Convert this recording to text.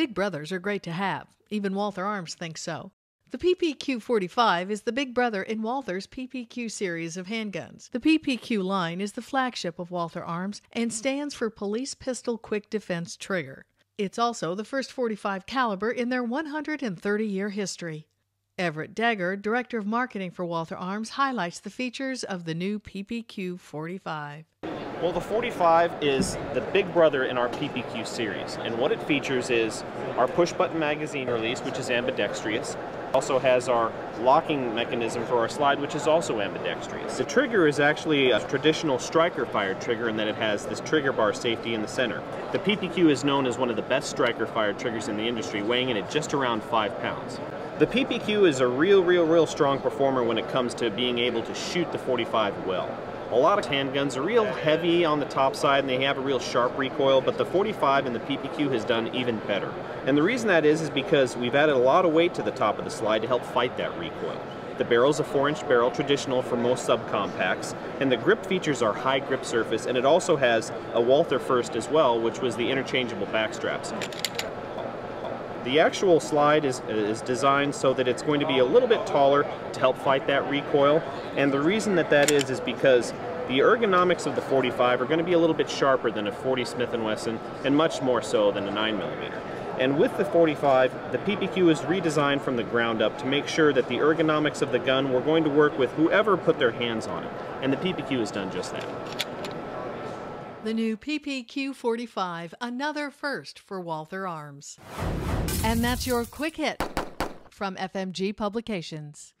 Big brothers are great to have. Even Walther Arms thinks so. The PPQ 45 is the big brother in Walther's PPQ series of handguns. The PPQ line is the flagship of Walther Arms and stands for Police Pistol Quick Defense Trigger. It's also the first 45 caliber in their 130 year history. Everett Degger, Director of Marketing for Walther Arms, highlights the features of the new PPQ 45. Well, the 45 is the big brother in our PPQ series, and what it features is our push button magazine release, which is ambidextrous. Also has our locking mechanism for our slide, which is also ambidextrous. The trigger is actually a traditional striker fired trigger in that it has this trigger bar safety in the center. The PPQ is known as one of the best striker fired triggers in the industry, weighing in at just around five pounds. The PPQ is a real, real, real strong performer when it comes to being able to shoot the 45 well. A lot of handguns are real heavy on the top side and they have a real sharp recoil, but the 45 and the PPQ has done even better. And the reason that is is because we've added a lot of weight to the top of the slide to help fight that recoil. The barrel is a 4-inch barrel, traditional for most subcompacts, and the grip features are high grip surface, and it also has a Walther first as well, which was the interchangeable back straps. The actual slide is, is designed so that it's going to be a little bit taller to help fight that recoil. And the reason that that is is because the ergonomics of the 45 are going to be a little bit sharper than a 40 Smith & Wesson and much more so than a 9mm. And with the 45, the PPQ is redesigned from the ground up to make sure that the ergonomics of the gun were going to work with whoever put their hands on it. And the PPQ has done just that. The new PPQ 45, another first for Walther Arms. And that's your quick hit from FMG Publications.